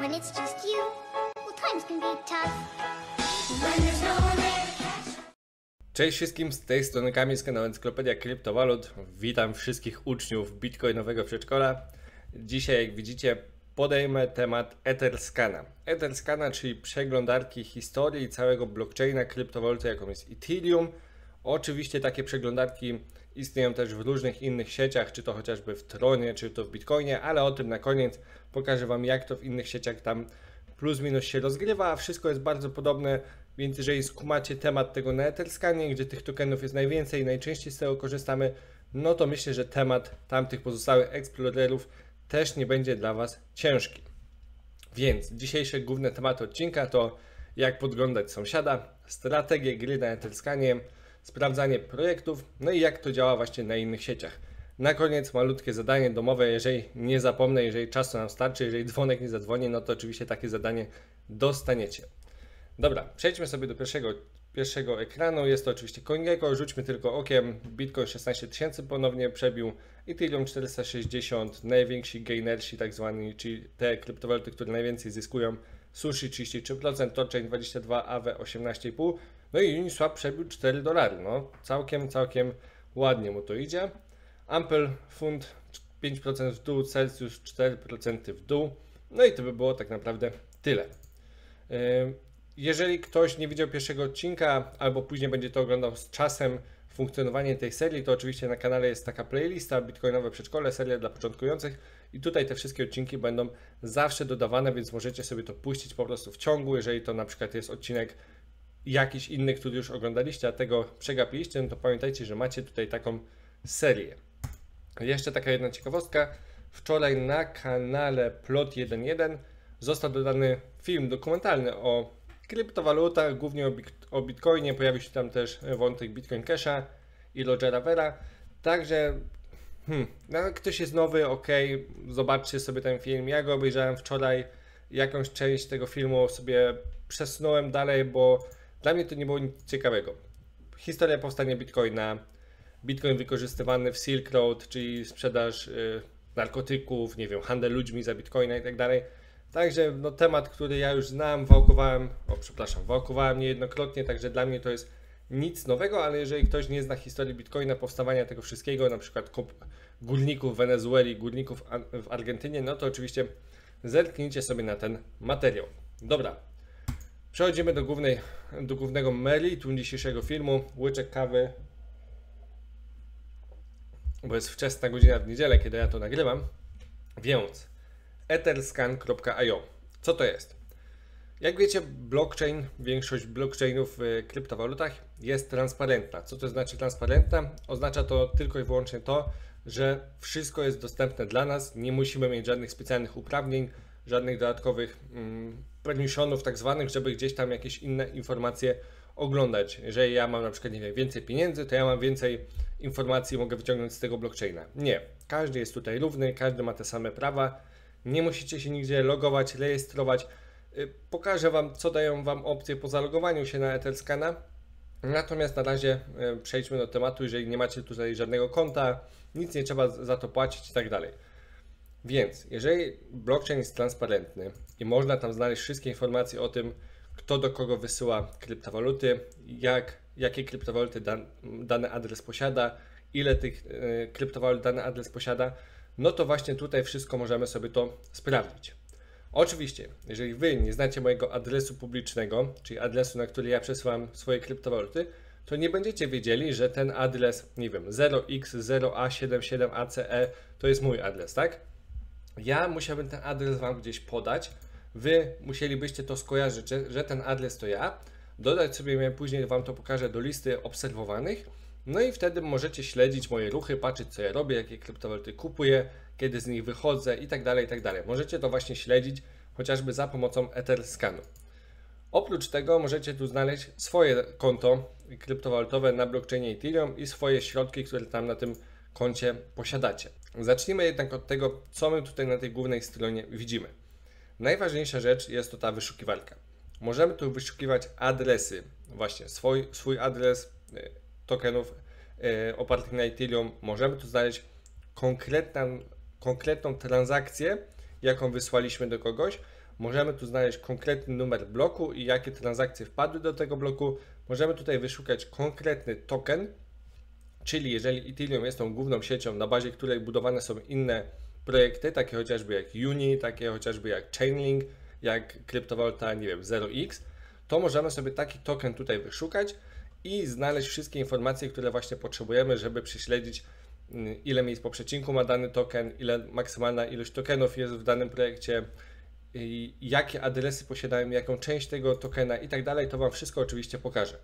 when it's just you, well, times can be tough. When there's no one there to catch. Cześć wszystkim, z tej strony Kamil z kanału Encyklopedia Kryptowalut. Witam wszystkich uczniów bitcoinowego przedszkola. Dzisiaj, jak widzicie, podejmę temat Etherscana. Etherscana, czyli przeglądarki historii całego blockchaina kryptowaluty, jaką jest Ethereum. Oczywiście takie przeglądarki istnieją też w różnych innych sieciach, czy to chociażby w Tronie, czy to w Bitcoinie, ale o tym na koniec pokażę Wam, jak to w innych sieciach tam plus minus się rozgrywa, wszystko jest bardzo podobne, więc jeżeli skumacie temat tego na Etherscanie, gdzie tych tokenów jest najwięcej i najczęściej z tego korzystamy, no to myślę, że temat tamtych pozostałych explorerów też nie będzie dla Was ciężki. Więc dzisiejsze główne tematy odcinka to jak podglądać sąsiada, strategie gry na Etherscanie, sprawdzanie projektów, no i jak to działa właśnie na innych sieciach. Na koniec malutkie zadanie domowe, jeżeli nie zapomnę, jeżeli czasu nam starczy, jeżeli dzwonek nie zadzwoni, no to oczywiście takie zadanie dostaniecie. Dobra, przejdźmy sobie do pierwszego, pierwszego ekranu. Jest to oczywiście CoinGecko. Rzućmy tylko okiem. Bitcoin 16 tysięcy ponownie przebił. Ethereum 460, najwięksi gainersi tak zwani, czyli te kryptowaluty, które najwięcej zyskują. Sushi 33%, Torchain 22, Aave 18,5. No i Uniswap przebił 4 dolary. No, całkiem, całkiem ładnie mu to idzie. Ampel Fund 5% w dół, Celsius 4% w dół. No i to by było tak naprawdę tyle. Yy, Jeżeli ktoś nie widział pierwszego odcinka, albo później będzie to oglądał z czasem funkcjonowanie tej serii, to oczywiście na kanale jest taka playlista Bitcoinowe Przedszkole, seria dla początkujących i tutaj te wszystkie odcinki będą zawsze dodawane, więc możecie sobie to puścić po prostu w ciągu, jeżeli to na przykład jest odcinek jakiś inny, który już oglądaliście, a tego przegapiliście, no to pamiętajcie, że macie tutaj taką serię. Jeszcze taka jedna ciekawostka. Wczoraj na kanale Plot11 został dodany film dokumentalny o kryptowalutach, głównie o, bit- o Bitcoinie. Pojawił się tam też wątek Bitcoin Casha i Rogera Vera. Także hmm, no, ktoś jest nowy, ok, zobaczcie sobie ten film. Ja go obejrzałem wczoraj. Jakąś część tego filmu sobie przesunąłem dalej, bo dla mnie to nie było nic ciekawego. Historia powstania Bitcoina, Bitcoin wykorzystywany w Silk Road, czyli sprzedaż y, narkotyków, nie wiem, handel ludźmi za Bitcoina i tak dalej. Także no, temat, który ja już znam, wałkowałem, o przepraszam, wałkowałem niejednokrotnie, także dla mnie to jest nic nowego, ale jeżeli ktoś nie zna historii Bitcoina, powstawania tego wszystkiego, na przykład górników w Wenezueli, górników w Argentynie, no to oczywiście zerknijcie sobie na ten materiał. Dobra, przechodzimy do, głównej, do głównego meritum dzisiejszego filmu, łyczek kawy, bo jest wczesna godzina w niedzielę, kiedy ja to nagrywam, więc etherscan.io. Co to jest? Jak wiecie, blockchain, większość blockchainów w kryptowalutach jest transparentna. Co to znaczy transparentna? Oznacza to tylko i wyłącznie to, że wszystko jest dostępne dla nas, nie musimy mieć żadnych specjalnych uprawnień, żadnych dodatkowych mm, permissionów tak zwanych, żeby gdzieś tam jakieś inne informacje oglądać. Jeżeli ja mam na przykład nie wiem, więcej pieniędzy, to ja mam więcej informacji mogę wyciągnąć z tego blockchaina. Nie. Każdy jest tutaj równy, każdy ma te same prawa. Nie musicie się nigdzie logować, rejestrować. Y, Pokażę Wam, co dają Wam opcje po zalogowaniu się na Etherscana. Natomiast na razie y, przejdźmy do tematu, jeżeli nie macie tutaj żadnego konta, nic nie trzeba za to płacić i tak dalej. Więc jeżeli blockchain jest transparentny i można tam znaleźć wszystkie informacje o tym, kto do kogo wysyła kryptowaluty, jak, jakie kryptowaluty dan, dany adres posiada, ile tych y, kryptowalut dany adres posiada, no to właśnie tutaj wszystko możemy sobie to sprawdzić. Oczywiście, jeżeli Wy nie znacie mojego adresu publicznego, czyli adresu, na który ja przesyłam swoje kryptowaluty, to nie będziecie wiedzieli, że ten adres, nie wiem, 0x0a77ace E to jest mój adres, tak? Ja musiałbym ten adres Wam gdzieś podać. Wy musielibyście to skojarzyć, że, że ten adres to ja. Dodać sobie, ja później Wam to pokażę do listy obserwowanych. No i wtedy możecie śledzić moje ruchy, patrzeć co ja robię, jakie kryptowaluty kupuję, kiedy z nich wychodzę i tak dalej, i tak dalej. Możecie to właśnie śledzić chociażby za pomocą Etherscanu. Oprócz tego możecie tu znaleźć swoje konto kryptowalutowe na blockchainie Ethereum i swoje środki, które tam na tym koncie posiadacie. Zacznijmy jednak od tego, co my tutaj na tej głównej stronie widzimy. Najważniejsza rzecz jest to ta wyszukiwarka. Możemy tu wyszukiwać adresy, właśnie swój, swój adres y, tokenów y, opartych na Ethereum. Możemy tu znaleźć konkretną, konkretną transakcję, jaką wysłaliśmy do kogoś, możemy tu znaleźć konkretny numer bloku i jakie transakcje wpadły do tego bloku. Możemy tutaj wyszukać konkretny token, czyli jeżeli Ethereum jest tą główną siecią, na bazie której budowane są inne projekty, takie chociażby jak Uni, takie chociażby jak Chainlink, jak kryptowaluta, nie wiem, 0x, to możemy sobie taki token tutaj wyszukać i znaleźć wszystkie informacje, które właśnie potrzebujemy, żeby prześledzić mm, ile miejsc po przecinku ma dany token, ile maksymalna ilość tokenów jest w danym projekcie, jakie adresy posiadają, jaką część tego tokena i tak dalej, to Wam wszystko oczywiście pokażę.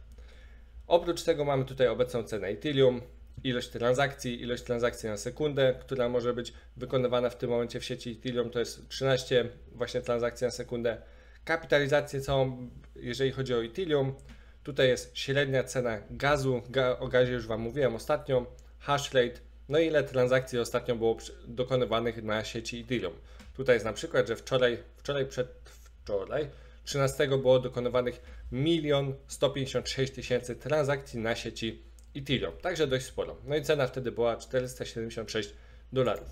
Oprócz tego mamy tutaj obecną cenę Ethereum, ilość transakcji, ilość transakcji na sekundę, która może być wykonywana w tym momencie w sieci Ethereum, to jest 13 właśnie transakcji na sekundę. Kapitalizację całą, jeżeli chodzi o Ethereum, tutaj jest średnia cena gazu, o gazie już Wam mówiłem ostatnio, hash rate, no ile transakcji ostatnio było dokonywanych na sieci Ethereum. Tutaj jest na przykład, że wczoraj, wczoraj przedwczoraj, 13 było dokonywanych 1 156 tysięcy transakcji na sieci Ethereum, także dość sporo. No i cena wtedy była 476 dolarów.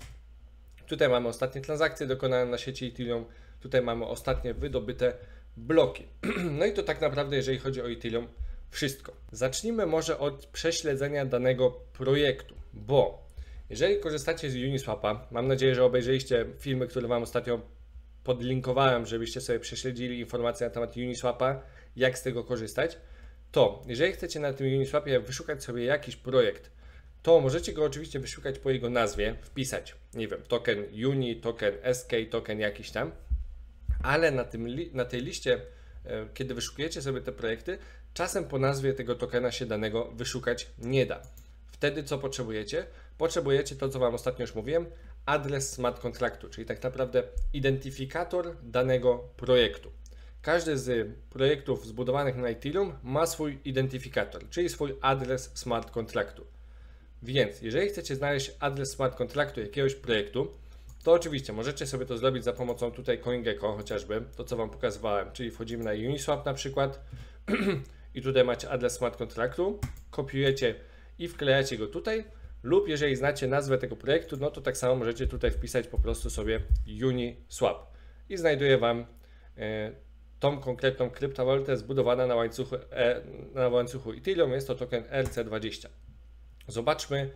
Tutaj mamy ostatnie transakcje dokonane na sieci Ethereum, tutaj mamy ostatnie wydobyte bloki. No i to tak naprawdę, jeżeli chodzi o Ethereum, wszystko. Zacznijmy może od prześledzenia danego projektu, bo jeżeli korzystacie z Uniswapa, mam nadzieję, że obejrzeliście filmy, które Wam ostatnio podlinkowałem, żebyście sobie prześledzili informacje na temat Uniswapa, jak z tego korzystać, to jeżeli chcecie na tym Uniswapie wyszukać sobie jakiś projekt, to możecie go oczywiście wyszukać po jego nazwie, wpisać, nie wiem, token Uni, token SK, token jakiś tam, ale na, tym, na tej liście, e, kiedy wyszukujecie sobie te projekty, czasem po nazwie tego tokena się danego wyszukać nie da. Wtedy co potrzebujecie? Potrzebujecie to, co Wam ostatnio już mówiłem, adres smart kontraktu, czyli tak naprawdę identyfikator danego projektu. Każdy z projektów zbudowanych na Ethereum ma swój identyfikator, czyli swój adres smart kontraktu. Więc jeżeli chcecie znaleźć adres smart kontraktu jakiegoś projektu, to oczywiście możecie sobie to zrobić za pomocą tutaj CoinGecko chociażby, to co Wam pokazywałem, czyli wchodzimy na Uniswap na przykład i tutaj macie adres smart kontraktu, kopiujecie i wklejacie go tutaj, lub jeżeli znacie nazwę tego projektu, no to tak samo możecie tutaj wpisać po prostu sobie Uniswap i znajduje Wam e, tą konkretną kryptowalutę zbudowana na łańcuchu, e, na łańcuchu Ethereum. Jest to token RC20. Zobaczmy,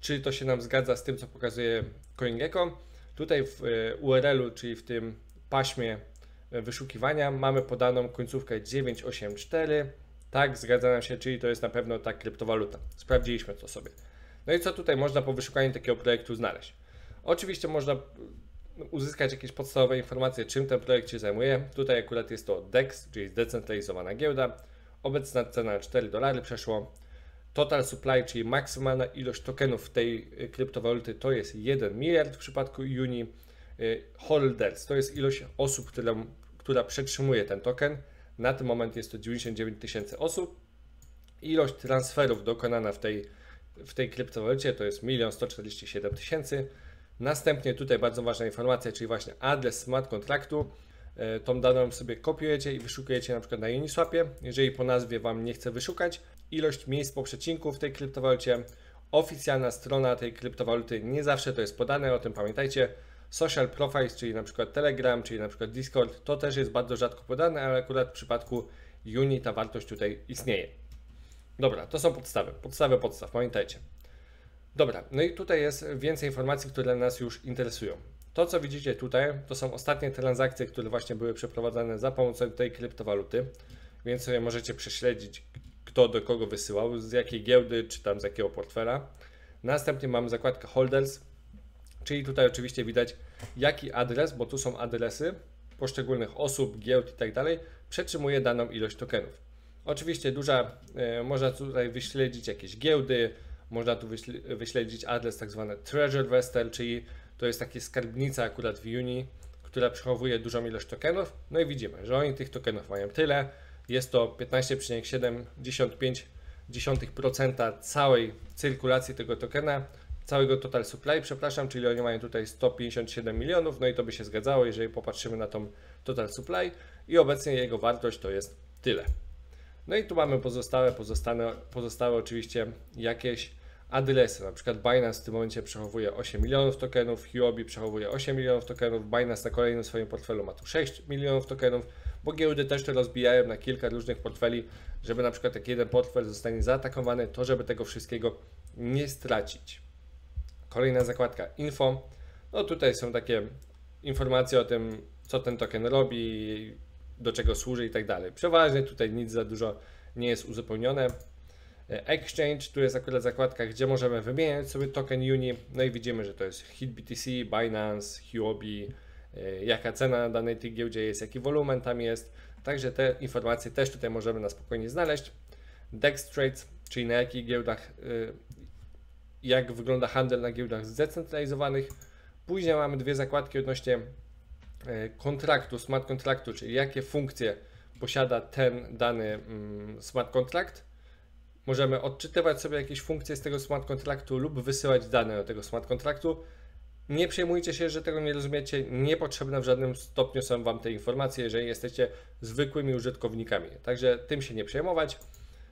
czy to się nam zgadza z tym, co pokazuje CoinGecko. Tutaj w e, URL-u, czyli w tym paśmie wyszukiwania mamy podaną końcówkę 984. Tak, zgadza nam się, czyli to jest na pewno ta kryptowaluta. Sprawdziliśmy to sobie. No i co tutaj można po wyszukaniu takiego projektu znaleźć? Oczywiście można uzyskać jakieś podstawowe informacje, czym ten projekt się zajmuje. Tutaj akurat jest to DEX, czyli zdecentralizowana giełda. Obecna cena 4 dolary przeszło. Total supply, czyli maksymalna ilość tokenów tej y, kryptowaluty to jest 1 miliard w przypadku Uni. Y, holders to jest ilość osób, która, która przetrzymuje ten token. Na ten moment jest to 99 tysięcy osób. Ilość transferów dokonana w tej, w tej kryptowalucie to jest 1 147 tysięcy. Następnie tutaj bardzo ważna informacja, czyli właśnie adres smart kontraktu. E, tą daną sobie kopiujecie i wyszukujecie na przykład na Uniswapie. Jeżeli po nazwie Wam nie chce wyszukać, ilość miejsc po przecinku w tej kryptowalucie, oficjalna strona tej kryptowaluty, nie zawsze to jest podane, o tym pamiętajcie. Social profiles, czyli na przykład Telegram, czyli na przykład Discord, to też jest bardzo rzadko podane, ale akurat w przypadku Uni ta wartość tutaj istnieje. Dobra, to są podstawy. Podstawy podstaw, pamiętajcie. Dobra, no i tutaj jest więcej informacji, które nas już interesują. To, co widzicie tutaj, to są ostatnie transakcje, które właśnie były przeprowadzane za pomocą tej kryptowaluty, więc sobie możecie prześledzić, kto do kogo wysyłał, z jakiej giełdy, czy tam z jakiego portfela. Następnie mamy zakładkę Holders, czyli tutaj oczywiście widać, jaki adres, bo tu są adresy poszczególnych osób, giełd i tak dalej, przetrzymuje daną ilość tokenów. Oczywiście duża, e, można tutaj wyśledzić jakieś giełdy, można tu wyśledzić adres tak zwany Treasure Vessel, czyli to jest taka skarbnica akurat w Uni, która przechowuje dużą ilość tokenów. No i widzimy, że oni tych tokenów mają tyle. Jest to 15,75% całej cyrkulacji tego tokena, całego total supply, przepraszam, czyli oni mają tutaj 157 milionów, no i to by się zgadzało, jeżeli popatrzymy na tą total supply i obecnie jego wartość to jest tyle. No i tu mamy pozostałe, pozostałe, pozostałe oczywiście jakieś adresy. Na przykład Binance w tym momencie przechowuje 8 milionów tokenów, Huobi przechowuje 8 milionów tokenów, Binance na kolejnym swoim portfelu ma tu 6 milionów tokenów, bo giełdy też to rozbijają na kilka różnych portfeli, żeby na przykład jak jeden portfel zostanie zaatakowany, to żeby tego wszystkiego nie stracić. Kolejna zakładka info. No tutaj są takie informacje o tym, co ten token robi, do czego służy i tak dalej. Przeważnie tutaj nic za dużo nie jest uzupełnione. Exchange, tu jest akurat zakładka, gdzie możemy wymieniać sobie token Uni. No i widzimy, że to jest HitBTC, Binance, Huobi, e, jaka cena na danej tej giełdzie jest, jaki wolumen tam jest. Także te informacje też tutaj możemy na spokojnie znaleźć. Dex Trades, czyli na jakich giełdach, e, jak wygląda handel na giełdach zdecentralizowanych. Później mamy dwie zakładki odnośnie e, kontraktu, smart kontraktu, czyli jakie funkcje posiada ten dany mm, smart kontrakt możemy odczytywać sobie jakieś funkcje z tego smart kontraktu lub wysyłać dane do tego smart kontraktu. Nie przejmujcie się, że tego nie rozumiecie. Niepotrzebne w żadnym stopniu są Wam te informacje, jeżeli jesteście zwykłymi użytkownikami. Także tym się nie przejmować.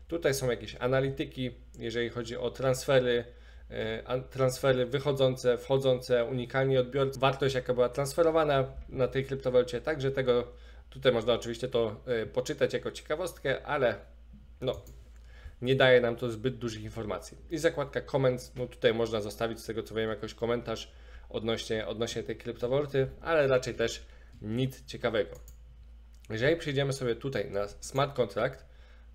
Tutaj są jakieś analityki, jeżeli chodzi o transfery, e, transfery wychodzące, wchodzące, unikalni odbiorcy, wartość jaka była transferowana na tej kryptowalucie. Także tego tutaj można oczywiście to e, poczytać jako ciekawostkę, ale no, nie daje nam to zbyt dużych informacji. I zakładka comments, no tutaj można zostawić z tego co wiem jakoś komentarz odnośnie, odnośnie tej kryptowaluty, ale raczej też nic ciekawego. Jeżeli przejdziemy sobie tutaj na smart contract,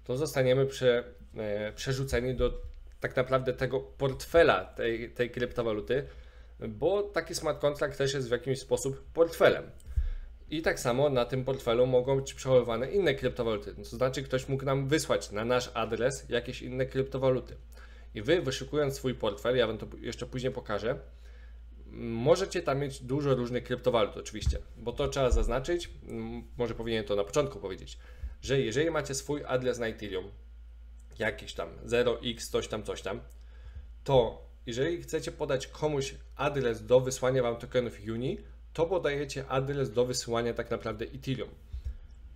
to zostaniemy prze, e, przerzuceni do tak naprawdę tego portfela tej, tej kryptowaluty, bo taki smart contract też jest w jakiś sposób portfelem. I tak samo na tym portfelu mogą być przechowywane inne kryptowaluty. To znaczy, ktoś mógł nam wysłać na nasz adres jakieś inne kryptowaluty. I wy, wyszukując swój portfel, ja wam to jeszcze później pokażę, możecie tam mieć dużo różnych kryptowalut, oczywiście, bo to trzeba zaznaczyć, może powinien to na początku powiedzieć, że jeżeli macie swój adres na Ethereum, jakiś tam 0x, coś tam, coś tam, to jeżeli chcecie podać komuś adres do wysłania wam tokenów Uni, to podajecie adres do wysyłania tak naprawdę Ethereum.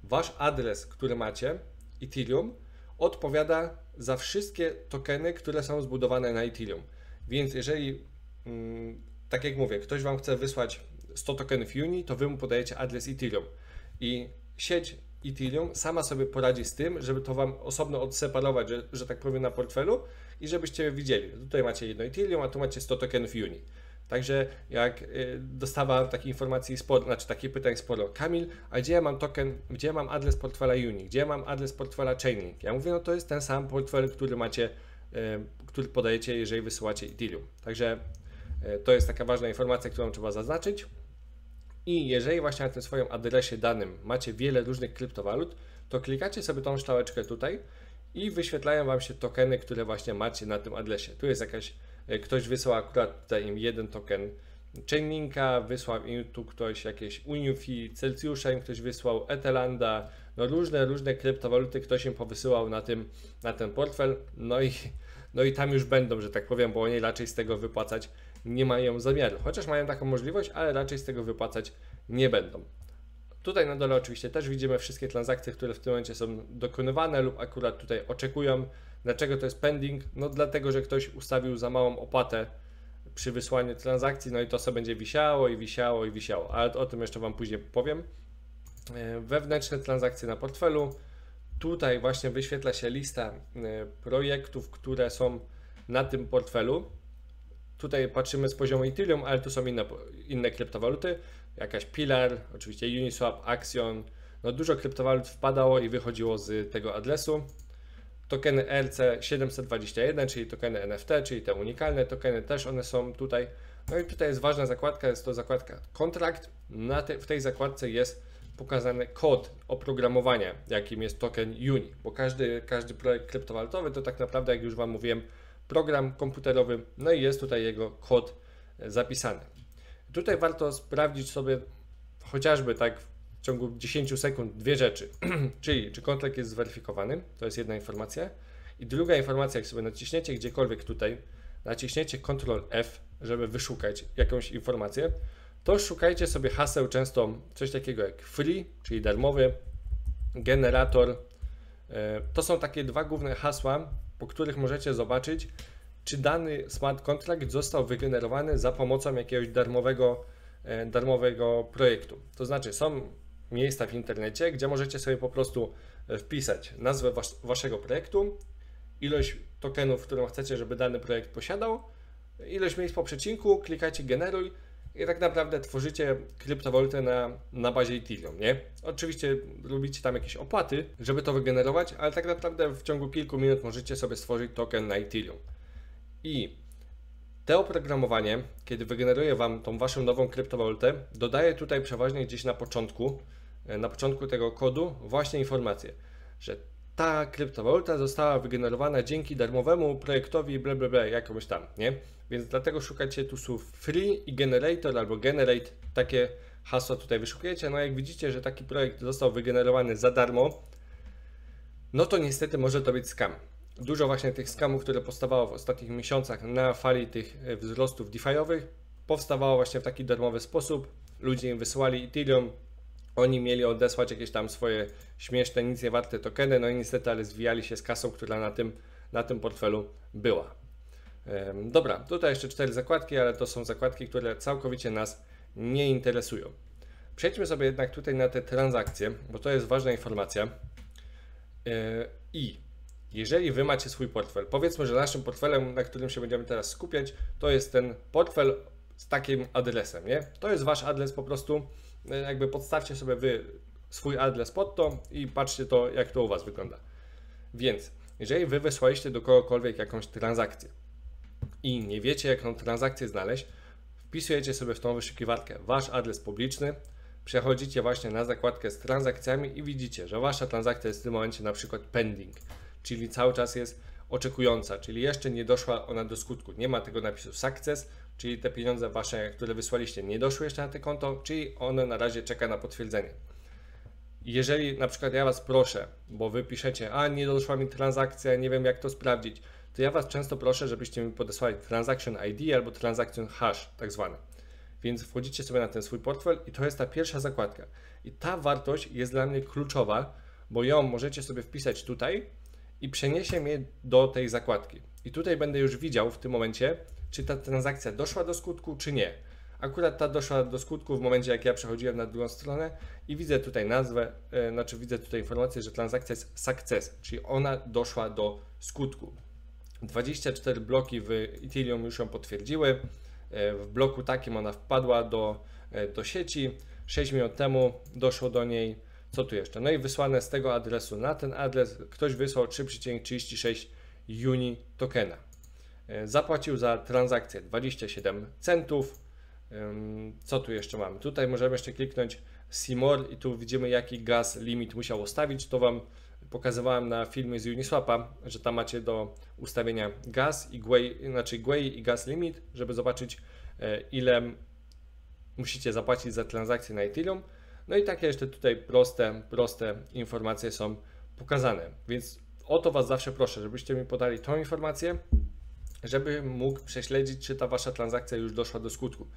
Wasz adres, który macie, Ethereum, odpowiada za wszystkie tokeny, które są zbudowane na Ethereum. Więc jeżeli, mm, tak jak mówię, ktoś Wam chce wysłać 100 tokenów Uni, to Wy mu podajecie adres Ethereum. I sieć Ethereum sama sobie poradzi z tym, żeby to Wam osobno odseparować, że, że tak powiem, na portfelu i żebyście widzieli, tutaj macie jedno Ethereum, a tu macie 100 tokenów Uni. Także jak y, dostawałem takie informacji sporo, znaczy takie pytań sporo, Kamil, a gdzie ja mam token, gdzie mam adres portfela Uni, gdzie mam adres portfela Chainlink? Ja mówię, no to jest ten sam portfel, który macie, y, który podajecie, jeżeli wysyłacie Ethereum. Także y, to jest taka ważna informacja, którą trzeba zaznaczyć. I jeżeli właśnie na tym swoim adresie danym macie wiele różnych kryptowalut, to klikacie sobie tą ształeczkę tutaj i wyświetlają Wam się tokeny, które właśnie macie na tym adresie. Tu jest jakaś E, ktoś wysłał akurat tutaj im jeden token Chainlinka, wysłał im tu ktoś jakieś Unifi, Celsiusza, im ktoś wysłał Ethelanda, no różne, różne kryptowaluty ktoś im powysyłał na, tym, na ten portfel, no i, no i tam już będą, że tak powiem, bo oni raczej z tego wypłacać nie mają zamiaru. Chociaż mają taką możliwość, ale raczej z tego wypłacać nie będą. Tutaj na dole oczywiście też widzimy wszystkie transakcje, które w tym momencie są dokonywane lub akurat tutaj oczekują Dlaczego to jest pending? No dlatego, że ktoś ustawił za małą opłatę przy wysłaniu transakcji, no i to sobie będzie wisiało i wisiało i wisiało, ale o tym jeszcze Wam później powiem. E, wewnętrzne transakcje na portfelu. Tutaj właśnie wyświetla się lista e, projektów, które są na tym portfelu. Tutaj patrzymy z poziomu Ethereum, ale tu są inne, inne kryptowaluty. Jakaś Pilar, oczywiście Uniswap, Axion. No dużo kryptowalut wpadało i wychodziło z tego adresu tokeny RC721, czyli tokeny NFT, czyli te unikalne tokeny, też one są tutaj. No i tutaj jest ważna zakładka, jest to zakładka kontrakt. Na te, w tej zakładce jest pokazany kod oprogramowania, jakim jest token Uni, bo każdy, każdy projekt kryptowalutowy to tak naprawdę, jak już Wam mówiłem, program komputerowy, no i jest tutaj jego kod zapisany. Tutaj warto sprawdzić sobie chociażby tak w ciągu 10 sekund dwie rzeczy, czyli czy kontrakt jest zweryfikowany, to jest jedna informacja. I druga informacja, jak sobie naciśniecie gdziekolwiek tutaj, naciśniecie Ctrl F, żeby wyszukać jakąś informację, to szukajcie sobie haseł często coś takiego jak free, czyli darmowy, generator. E, to są takie dwa główne hasła, po których możecie zobaczyć, czy dany smart contract został wygenerowany za pomocą jakiegoś darmowego, e, darmowego projektu. To znaczy, są miejsca w internecie, gdzie możecie sobie po prostu e, wpisać nazwę was, waszego projektu, ilość tokenów, którą chcecie, żeby dany projekt posiadał, ilość miejsc po przecinku, klikacie generuj i tak naprawdę tworzycie kryptowalutę na, na bazie Ethereum, nie? Oczywiście robicie tam jakieś opłaty, żeby to wygenerować, ale tak naprawdę w ciągu kilku minut możecie sobie stworzyć token na Ethereum. I te oprogramowanie, kiedy wygeneruje Wam tą Waszą nową kryptowalutę, dodaje tutaj przeważnie gdzieś na początku, e, na początku tego kodu właśnie informację, że ta kryptowaluta została wygenerowana dzięki darmowemu projektowi bla bla bla jakąś tam, nie? Więc dlatego szukacie tu słów free i generator albo generate, takie hasła tutaj wyszukujecie. No jak widzicie, że taki projekt został wygenerowany za darmo, no to niestety może to być scam. Dużo właśnie tych scamów, które powstawało w ostatnich miesiącach na fali tych e, wzrostów DeFi'owych, powstawało właśnie w taki darmowy sposób. Ludzie im wysyłali Ethereum, oni mieli odesłać jakieś tam swoje śmieszne, nic nie warte tokeny, no i niestety, ale zwijali się z kasą, która na tym, na tym portfelu była. Dobra, tutaj jeszcze cztery zakładki, ale to są zakładki, które całkowicie nas nie interesują. Przejdźmy sobie jednak tutaj na te transakcje, bo to jest ważna informacja. E, I jeżeli Wy macie swój portfel, powiedzmy, że naszym portfelem, na którym się będziemy teraz skupiać, to jest ten portfel z takim adresem, nie? To jest Wasz adres po prostu, jakby podstawcie sobie Wy swój adres pod to i patrzcie to, jak to u Was wygląda. Więc, jeżeli Wy wysłaliście do kogokolwiek jakąś transakcję, i nie wiecie, jaką transakcję znaleźć, wpisujecie sobie w tą wyszukiwarkę wasz adres publiczny, przechodzicie właśnie na zakładkę z transakcjami i widzicie, że wasza transakcja jest w tym momencie na przykład pending, czyli cały czas jest oczekująca, czyli jeszcze nie doszła ona do skutku. Nie ma tego napisu success, czyli te pieniądze wasze, które wysłaliście, nie doszły jeszcze na te konto, czyli ono na razie czeka na potwierdzenie. Jeżeli na przykład ja Was proszę, bo Wy piszecie, a nie doszła mi transakcja, nie wiem jak to sprawdzić, to ja Was często proszę, żebyście mi podesłali transaction ID albo transaction hash, tak zwane. Więc wchodzicie sobie na ten swój portfel i to jest ta pierwsza zakładka. I ta wartość jest dla mnie kluczowa, bo ją możecie sobie wpisać tutaj i przeniesie mnie do tej zakładki. I tutaj będę już widział w tym momencie, czy ta transakcja doszła do skutku, czy nie. Akurat ta doszła do skutku w momencie, jak ja przechodziłem na drugą stronę i widzę tutaj nazwę, yy, znaczy widzę tutaj informację, że transakcja jest success, czyli ona doszła do skutku. 24 bloki w Ethereum już ją potwierdziły. E, w bloku takim ona wpadła do, e, do sieci. 6 minut temu doszło do niej, co tu jeszcze? No i wysłane z tego adresu na ten adres ktoś wysłał 3,36 Uni tokena. E, zapłacił za transakcję 27 centów. Co tu jeszcze mamy? Tutaj możemy jeszcze kliknąć Simor i tu widzimy jaki gaz limit musiał ustawić. To Wam pokazywałem na filmie z Uniswapa, że tam macie do ustawienia gas i gwei, znaczy gwei i gas limit, żeby zobaczyć e, ile musicie zapłacić za transakcję na Ethereum. No i takie jeszcze tutaj proste, proste informacje są pokazane. Więc o to Was zawsze proszę, żebyście mi podali tą informację, żeby mógł prześledzić, czy ta Wasza transakcja już doszła do skutku.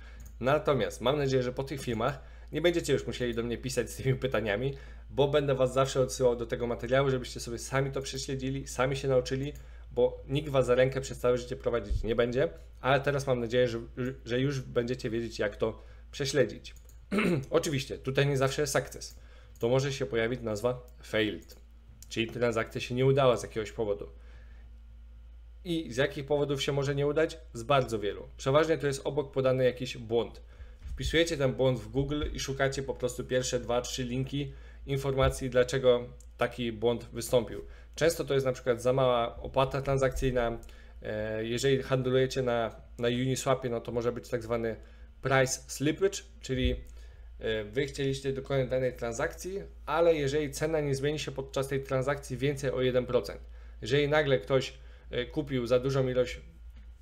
Natomiast mam nadzieję, że po tych filmach nie będziecie już musieli do mnie pisać z tymi pytaniami, bo będę Was zawsze odsyłał do tego materiału, żebyście sobie sami to prześledzili, sami się nauczyli, bo nikt Was za rękę przez całe życie prowadzić nie będzie, ale teraz mam nadzieję, że, że już będziecie wiedzieć, jak to prześledzić. Oczywiście, tutaj nie zawsze jest sukces. To może się pojawić nazwa failed, czyli transakcja się nie udała z jakiegoś powodu. I z jakich powodów się może nie udać? Z bardzo wielu. Przeważnie to jest obok podany jakiś błąd. Wpisujecie ten błąd w Google i szukacie po prostu pierwsze dwa, trzy linki informacji, dlaczego taki błąd wystąpił. Często to jest na przykład za mała opłata transakcyjna. E, jeżeli handlujecie na, na Uniswapie, no to może być tak zwany price slippage, czyli e, Wy chcieliście dokonać danej transakcji, ale jeżeli cena nie zmieni się podczas tej transakcji więcej o 1%, jeżeli nagle ktoś kupił za dużą ilość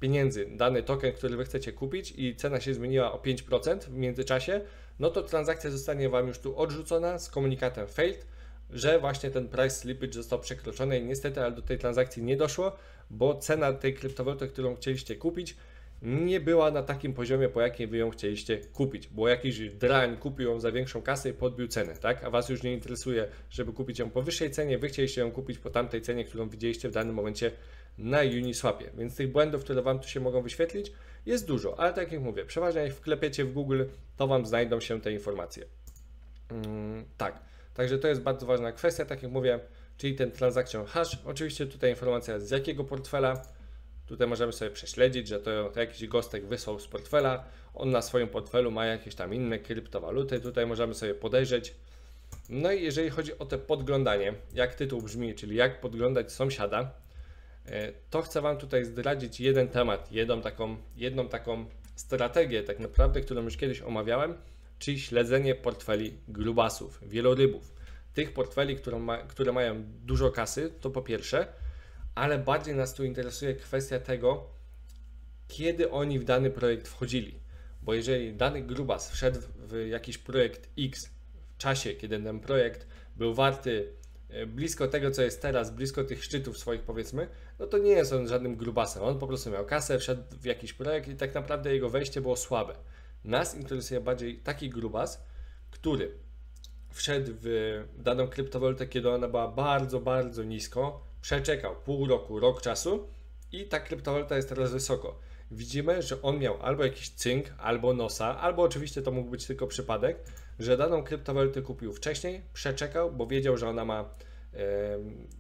pieniędzy dany token, który Wy chcecie kupić i cena się zmieniła o 5% w międzyczasie, no to transakcja zostanie Wam już tu odrzucona z komunikatem failed, że właśnie ten price slippage został przekroczony i niestety ale do tej transakcji nie doszło, bo cena tej kryptowaluty, którą chcieliście kupić, nie była na takim poziomie, po jakiej wy ją chcieliście kupić, bo jakiś drań kupił ją za większą kasę i podbił cenę, tak? A was już nie interesuje, żeby kupić ją po wyższej cenie, wy chcieliście ją kupić po tamtej cenie, którą widzieliście w danym momencie na Uniswapie. Więc tych błędów, które Wam tu się mogą wyświetlić, jest dużo, ale tak jak mówię, przeważnie jak wklepiecie w Google, to Wam znajdą się te informacje. Mm, tak, także to jest bardzo ważna kwestia, tak jak mówię, czyli ten transaction hash. Oczywiście tutaj informacja z jakiego portfela. Tutaj możemy sobie prześledzić, że to, to jakiś gostek wysłał z portfela. On na swoim portfelu ma jakieś tam inne kryptowaluty. Tutaj możemy sobie podejrzeć. No i jeżeli chodzi o te podglądanie, jak tytuł brzmi, czyli jak podglądać sąsiada, to chcę Wam tutaj zdradzić jeden temat, jedną taką, jedną taką strategię, tak naprawdę, którą już kiedyś omawiałem, czyli śledzenie portfeli grubasów, wielorybów. Tych portfeli, które, ma, które mają dużo kasy, to po pierwsze, ale bardziej nas tu interesuje kwestia tego, kiedy oni w dany projekt wchodzili. Bo jeżeli dany grubas wszedł w jakiś projekt X w czasie, kiedy ten projekt był warty e, blisko tego, co jest teraz, blisko tych szczytów swoich powiedzmy, no to nie jest on żadnym grubasem. On po prostu miał kasę, wszedł w jakiś projekt i tak naprawdę jego wejście było słabe. Nas interesuje bardziej taki grubas, który wszedł w daną kryptowalutę, kiedy ona była bardzo, bardzo nisko, przeczekał pół roku, rok czasu i ta kryptowaluta jest teraz wysoko. Widzimy, że on miał albo jakiś cynk, albo nosa, albo oczywiście to mógł być tylko przypadek, że daną kryptowalutę kupił wcześniej, przeczekał, bo wiedział, że ona ma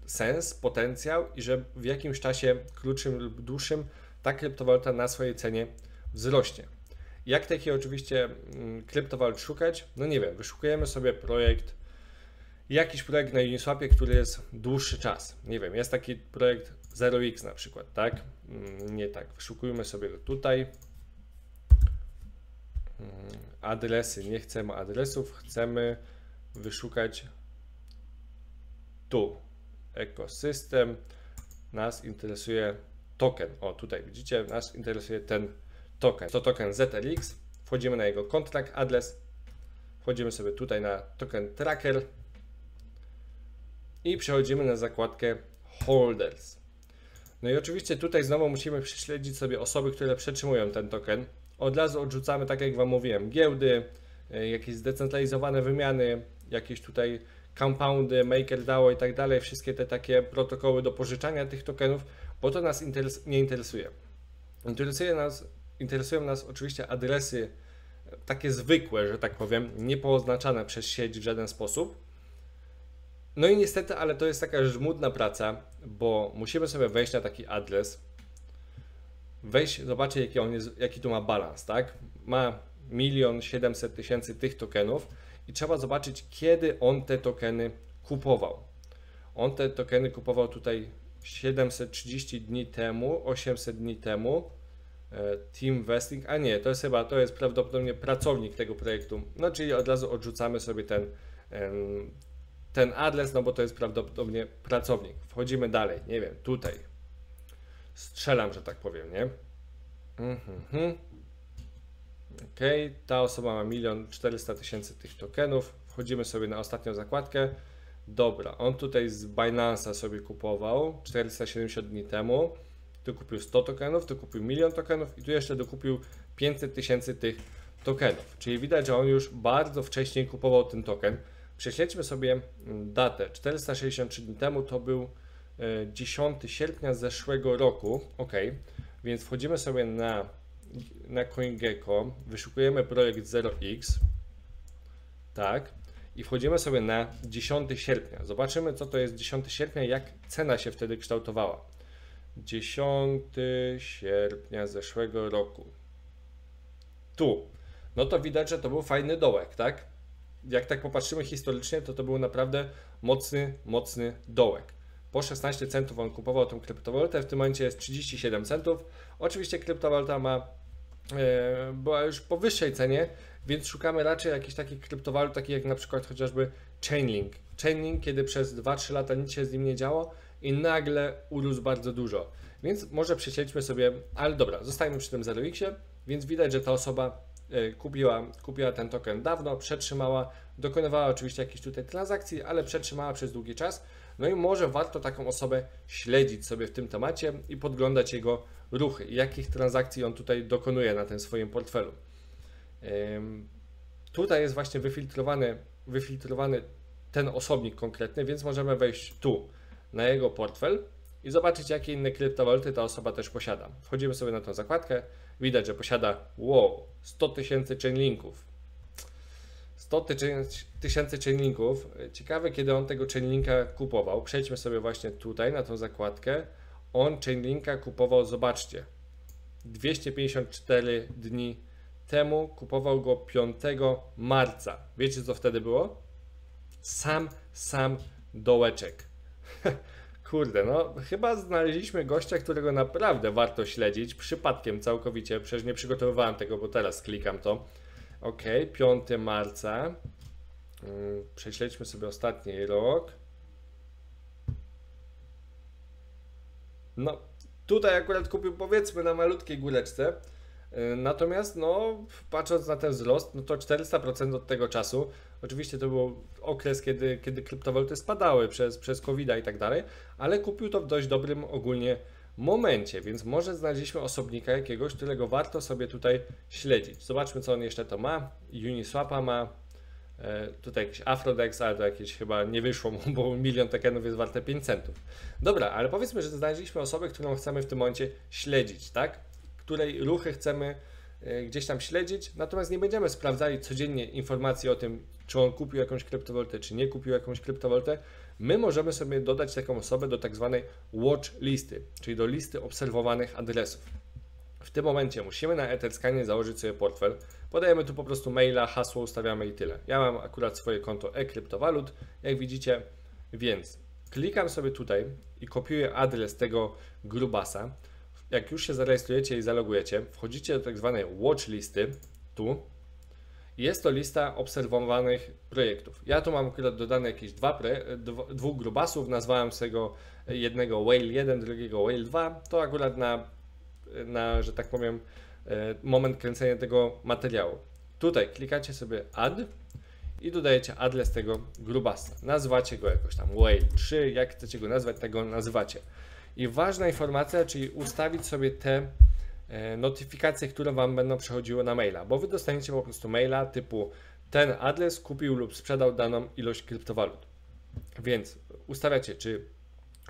sens, potencjał i że w jakimś czasie krótszym lub dłuższym ta kryptowaluta na swojej cenie wzrośnie. Jak takiej oczywiście mm, kryptowalut szukać? No nie wiem, wyszukujemy sobie projekt, jakiś projekt na Uniswapie, który jest dłuższy czas. Nie wiem, jest taki projekt 0x na przykład, tak? Mm, nie tak, wyszukujmy sobie go tutaj. Mm, adresy, nie chcemy adresów, chcemy wyszukać tu. Ekosystem. Nas interesuje token. O, tutaj widzicie, nas interesuje ten token. To token ZLX. Wchodzimy na jego kontrakt, adres. Wchodzimy sobie tutaj na token tracker i przechodzimy na zakładkę holders. No i oczywiście tutaj znowu musimy prześledzić sobie osoby, które przetrzymują ten token. Od razu odrzucamy, tak jak Wam mówiłem, giełdy, e, jakieś zdecentralizowane wymiany, jakieś tutaj compoundy, MakerDAO i tak dalej, wszystkie te takie protokoły do pożyczania tych tokenów, bo to nas interes nie interesuje. Interesuje nas interesują nas oczywiście adresy takie zwykłe, że tak powiem, nie pooznaczane przez sieć w żaden sposób. No i niestety, ale to jest taka żmudna praca, bo musimy sobie wejść na taki adres, wejść, zobaczyć jaki, on jest, jaki tu ma balans, tak? Ma milion siedemset tysięcy tych tokenów i trzeba zobaczyć, kiedy on te tokeny kupował. On te tokeny kupował tutaj 730 dni temu, 800 dni temu, E, Team Vesting, a nie, to jest chyba, to jest prawdopodobnie pracownik tego projektu. No czyli od razu odrzucamy sobie ten, ten adres, no bo to jest prawdopodobnie pracownik. Wchodzimy dalej, nie wiem, tutaj. Strzelam, że tak powiem, nie? Mhm. Ok, ta osoba ma milion 400 tysięcy tych tokenów. Wchodzimy sobie na ostatnią zakładkę. Dobra, on tutaj z Binance'a sobie kupował 470 dni temu tu kupił 100 tokenów, tu kupił milion tokenów i tu jeszcze dokupił 500 tysięcy tych tokenów. Czyli widać, że on już bardzo wcześnie kupował ten token. Prześledźmy sobie datę. 463 dni temu to był 10 e, sierpnia zeszłego roku. Ok, więc wchodzimy sobie na, na CoinGecko, wyszukujemy projekt 0x. Tak. I wchodzimy sobie na 10 sierpnia. Zobaczymy, co to jest 10 sierpnia, jak cena się wtedy kształtowała. 10 sierpnia zeszłego roku. Tu. No to widać, że to był fajny dołek, tak? Jak tak popatrzymy historycznie, to to był naprawdę mocny, mocny dołek. Po 16 centów on kupował tą kryptowalutę, w tym momencie jest 37 centów. Oczywiście kryptowaluta ma, e, była już po wyższej cenie, więc szukamy raczej jakichś takich kryptowalut, takich jak na przykład chociażby Chainlink. Chainlink, kiedy przez 2-3 lata nic się z nim nie działo, i nagle urósł bardzo dużo. Więc może prześledźmy sobie, ale dobra, zostajemy przy tym 0x, więc widać, że ta osoba e, kupiła, kupiła ten token dawno, przetrzymała, dokonywała oczywiście jakichś tutaj transakcji, ale przetrzymała przez długi czas. No i może warto taką osobę śledzić sobie w tym temacie i podglądać jego ruchy, jakich transakcji on tutaj dokonuje na tym swoim portfelu. Tutaj jest właśnie wyfiltrowany, wyfiltrowany ten osobnik konkretny, więc możemy wejść tu na jego portfel i zobaczyć, jakie inne kryptowaluty ta osoba też posiada. Wchodzimy sobie na tą zakładkę, widać, że posiada wow, 100 tysięcy chainlinków. 100 tysięcy chainlinków. Ciekawe, kiedy on tego chainlinka kupował. Przejdźmy sobie właśnie tutaj na tą zakładkę. On chainlinka kupował, zobaczcie, 254 dni temu kupował go 5 marca. Wiecie co wtedy było? Sam, sam dołeczek. Kurde, no chyba znaleźliśmy gościa, którego naprawdę warto śledzić. Przypadkiem całkowicie, przecież nie przygotowywałem tego, bo teraz klikam to. Ok, 5 marca. Mm, prześledźmy sobie ostatni rok. No, tutaj akurat kupił powiedzmy na malutkiej góreczce. Y, natomiast, no, patrząc na ten wzrost, no to 400% od tego czasu. Oczywiście to był okres, kiedy, kiedy kryptowaluty spadały przez, przez covid i tak dalej, ale kupił to w dość dobrym ogólnie momencie, więc może znaleźliśmy osobnika jakiegoś, którego warto sobie tutaj śledzić. Zobaczmy, co on jeszcze to ma. Uniswapa ma, e, tutaj jakiś Afrodex, ale to jakieś chyba nie wyszło bo milion tokenów jest warte 5 centów. Dobra, ale powiedzmy, że znaleźliśmy osobę, którą chcemy w tym momencie śledzić, tak? Której ruchy chcemy e, gdzieś tam śledzić, natomiast nie będziemy sprawdzali codziennie informacji o tym, czy on kupił jakąś kryptowalutę, czy nie kupił jakąś kryptowalutę, my możemy sobie dodać taką osobę do tak zwanej watch listy, czyli do listy obserwowanych adresów. W tym momencie musimy na Etherscanie założyć sobie portfel. Podajemy tu po prostu maila, hasło ustawiamy i tyle. Ja mam akurat swoje konto e-kryptowalut, jak widzicie, więc klikam sobie tutaj i kopiuję adres tego grubasa. Jak już się zarejestrujecie i zalogujecie, wchodzicie do tak zwanej watch listy, tu, jest to lista obserwowanych projektów. Ja tu mam akurat dodane jakieś dwa, dwóch grubasów, nazwałem tego jednego Whale 1, drugiego Whale 2. To akurat na, na, że tak powiem, e, moment kręcenia tego materiału. Tutaj klikacie sobie add i dodajecie adres tego grubasa. Nazywacie go jakoś tam Whale 3, jak chcecie go nazwać, tego nazywacie. I ważna informacja, czyli ustawić sobie te notyfikacje, które Wam będą przechodziły na maila, bo Wy dostaniecie po prostu maila typu ten adres kupił lub sprzedał daną ilość kryptowalut. Więc ustawiacie, czy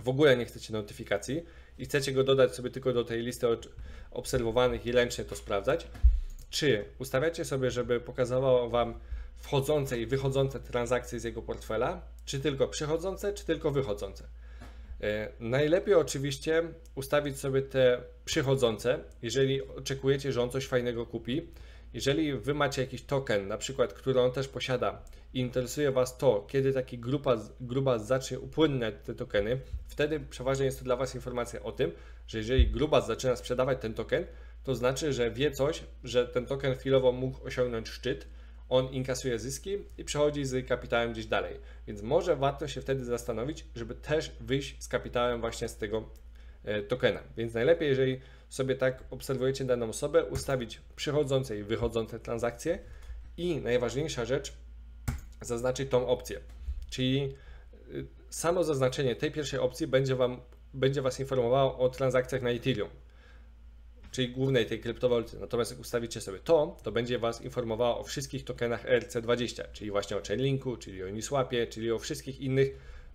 w ogóle nie chcecie notyfikacji i chcecie go dodać sobie tylko do tej listy obserwowanych i ręcznie to sprawdzać, czy ustawiacie sobie, żeby pokazywało Wam wchodzące i wychodzące transakcje z jego portfela, czy tylko przychodzące, czy tylko wychodzące. E, najlepiej oczywiście ustawić sobie te przychodzące, jeżeli oczekujecie, że on coś fajnego kupi. Jeżeli wy macie jakiś token, na przykład, który on też posiada i interesuje Was to, kiedy taki grupa, gruba zacznie upłynniać te tokeny, wtedy przeważnie jest to dla Was informacja o tym, że jeżeli gruba zaczyna sprzedawać ten token, to znaczy, że wie coś, że ten token chwilowo mógł osiągnąć szczyt, on inkasuje zyski i przechodzi z kapitałem gdzieś dalej. Więc może warto się wtedy zastanowić, żeby też wyjść z kapitałem właśnie z tego e, tokena. Więc najlepiej, jeżeli sobie tak obserwujecie daną osobę, ustawić przychodzące i wychodzące transakcje i najważniejsza rzecz, zaznaczyć tą opcję. Czyli y, samo zaznaczenie tej pierwszej opcji będzie, wam, będzie Was informowało o transakcjach na Ethereum czyli głównej tej kryptowaluty. Natomiast jak ustawicie sobie to, to będzie Was informowało o wszystkich tokenach ERC20, czyli właśnie o Chainlinku, czyli o Uniswapie, czyli o wszystkich innych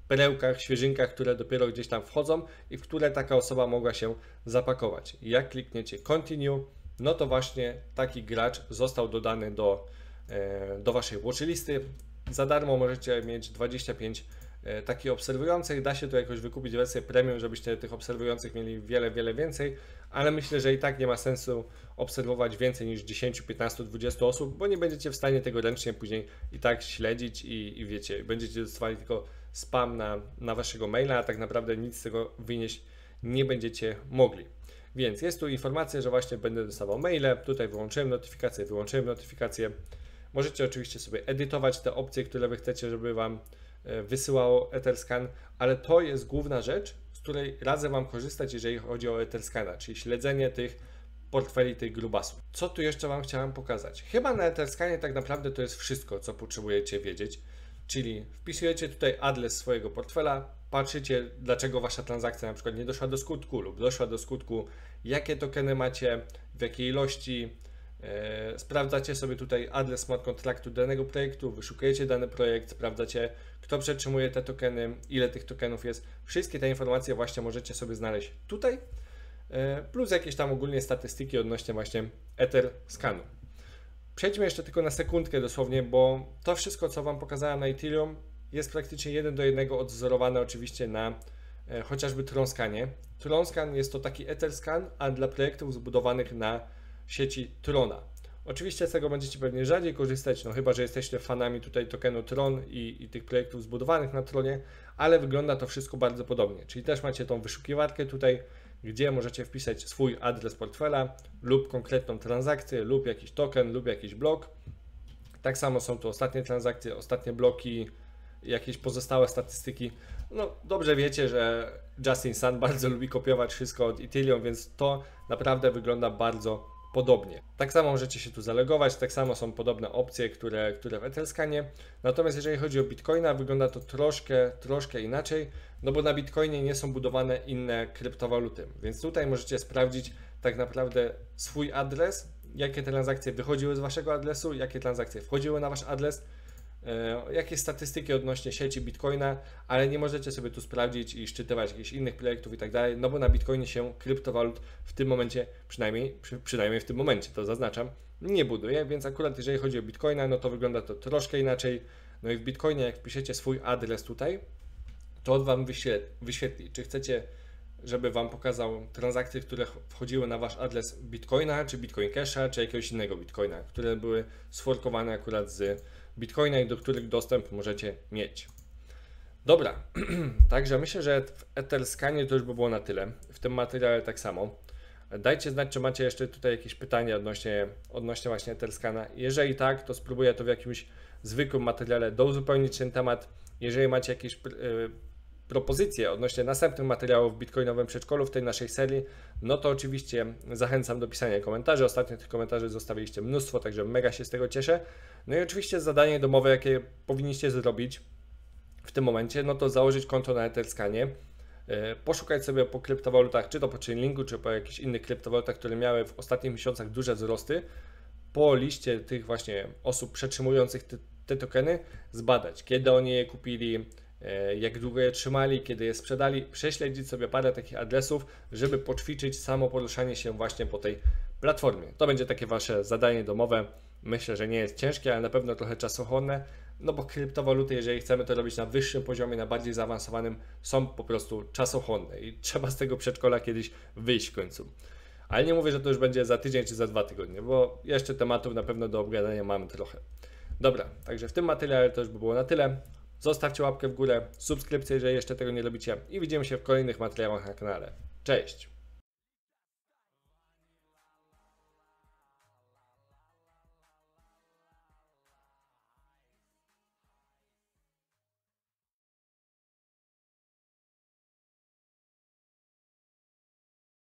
perełkach, świeżynkach, które dopiero gdzieś tam wchodzą i w które taka osoba mogła się zapakować. Jak klikniecie Continue, no to właśnie taki gracz został dodany do, e, do Waszej watchlisty. Za darmo możecie mieć 25 E, takich obserwujących. Da się tu jakoś wykupić wersję premium, żebyście tych obserwujących mieli wiele, wiele więcej, ale myślę, że i tak nie ma sensu obserwować więcej niż 10, 15, 20 osób, bo nie będziecie w stanie tego ręcznie później i tak śledzić i, i wiecie, będziecie dostawali tylko spam na, na waszego maila, a tak naprawdę nic z tego wynieść nie będziecie mogli. Więc jest tu informacja, że właśnie będę dostawał maile. Tutaj wyłączyłem notyfikacje, wyłączyłem notyfikacje. Możecie oczywiście sobie edytować te opcje, które wy chcecie, żeby wam E, wysyłało Etherscan, ale to jest główna rzecz, z której radzę Wam korzystać, jeżeli chodzi o Etherscana, czyli śledzenie tych portfeli tych grubasów. Co tu jeszcze Wam chciałem pokazać? Chyba na Etherscanie tak naprawdę to jest wszystko, co potrzebujecie wiedzieć, czyli wpisujecie tutaj adres swojego portfela, patrzycie, dlaczego Wasza transakcja na przykład nie doszła do skutku lub doszła do skutku, jakie tokeny macie, w jakiej ilości, sprawdzacie sobie tutaj adres smart kontraktu danego projektu, wyszukujecie dany projekt, sprawdzacie kto przetrzymuje te tokeny, ile tych tokenów jest. Wszystkie te informacje właśnie możecie sobie znaleźć tutaj, e, plus jakieś tam ogólnie statystyki odnośnie właśnie Ether skanu. Przejdźmy jeszcze tylko na sekundkę dosłownie, bo to wszystko, co Wam pokazałem na Ethereum, jest praktycznie jeden do jednego odzorowane oczywiście na e, chociażby Tronskanie. Tronscan jest to taki Etherscan, a dla projektów zbudowanych na sieci Trona. Oczywiście z tego będziecie pewnie rzadziej korzystać, no chyba, że jesteście fanami tutaj tokenu Tron i, i tych projektów zbudowanych na Tronie, ale wygląda to wszystko bardzo podobnie. Czyli też macie tą wyszukiwarkę tutaj, gdzie możecie wpisać swój adres portfela lub konkretną transakcję, lub jakiś token, lub jakiś blok. Tak samo są tu ostatnie transakcje, ostatnie bloki, jakieś pozostałe statystyki. No dobrze wiecie, że Justin Sun bardzo lubi kopiować wszystko od Ethereum, więc to naprawdę wygląda bardzo podobnie. Tak samo możecie się tu zalogować, tak samo są podobne opcje, które, które w Etherscanie. Natomiast jeżeli chodzi o Bitcoina, wygląda to troszkę, troszkę inaczej, no bo na Bitcoinie nie są budowane inne kryptowaluty. Więc tutaj możecie sprawdzić tak naprawdę swój adres, jakie transakcje wychodziły z waszego adresu, jakie transakcje wchodziły na wasz adres jakieś statystyki odnośnie sieci Bitcoina, ale nie możecie sobie tu sprawdzić i szczytywać jakichś innych projektów i tak dalej, no bo na Bitcoinie się kryptowalut w tym momencie, przynajmniej, przy, przynajmniej w tym momencie, to zaznaczam, nie buduje, więc akurat jeżeli chodzi o Bitcoina, no to wygląda to troszkę inaczej. No i w Bitcoinie, jak wpiszecie swój adres tutaj, to on Wam wyświetli, czy chcecie, żeby Wam pokazał transakcje, które wchodziły na Wasz adres Bitcoina, czy Bitcoin Casha, czy jakiegoś innego Bitcoina, które były sforkowane akurat z Bitcoina i do których dostęp możecie mieć. Dobra, także myślę, że w Etherscanie to już by było na tyle. W tym materiale tak samo. Dajcie znać, czy macie jeszcze tutaj jakieś pytania odnośnie, odnośnie właśnie Etherscana. Jeżeli tak, to spróbuję to w jakimś zwykłym materiale douzupełnić ten temat. Jeżeli macie jakieś yy, propozycje odnośnie następnych materiałów w Bitcoinowym przedszkolu w tej naszej serii, no to oczywiście zachęcam do pisania komentarzy. Ostatnio tych komentarzy zostawiliście mnóstwo, także mega się z tego cieszę. No i oczywiście zadanie domowe, jakie powinniście zrobić w tym momencie, no to założyć konto na Etherscanie, e, poszukać sobie po kryptowalutach, czy to po Chainlinku, czy po jakichś innych kryptowalutach, które miały w ostatnich miesiącach duże wzrosty, po liście tych właśnie osób przetrzymujących te, te tokeny zbadać, kiedy oni je kupili, jak długo je trzymali, kiedy je sprzedali, prześledzić sobie parę takich adresów, żeby poćwiczyć samo poruszanie się właśnie po tej platformie. To będzie takie Wasze zadanie domowe. Myślę, że nie jest ciężkie, ale na pewno trochę czasochłonne, no bo kryptowaluty, jeżeli chcemy to robić na wyższym poziomie, na bardziej zaawansowanym, są po prostu czasochłonne i trzeba z tego przedszkola kiedyś wyjść w końcu. Ale nie mówię, że to już będzie za tydzień czy za dwa tygodnie, bo jeszcze tematów na pewno do obgadania mamy trochę. Dobra, także w tym materiale to już by było na tyle. Zostawcie łapkę w górę, subskrypcję, jeżeli jeszcze tego nie robicie i widzimy się w kolejnych materiałach na kanale. Cześć!